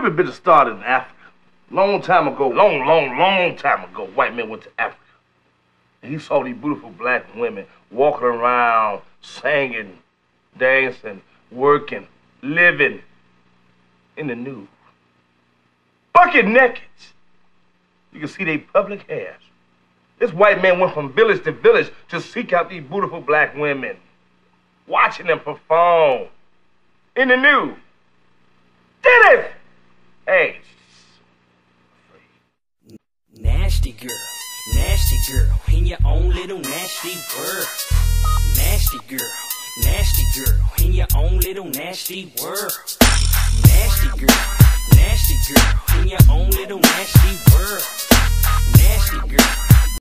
Tripping been started in Africa. Long time ago, long, long, long time ago, white men went to Africa. And he saw these beautiful black women walking around, singing, dancing, working, living in the nude. Bucket naked. You can see their public hairs. This white man went from village to village to seek out these beautiful black women, watching them perform in the nude. Did it! Hey. Nasty girl, nasty girl, in your own little nasty world. Nasty girl, nasty girl, in your own little nasty world. Nasty girl, nasty girl, in your own little nasty.